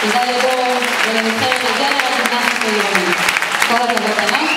Pues dale todo el deseo de cada gimnasio que yo.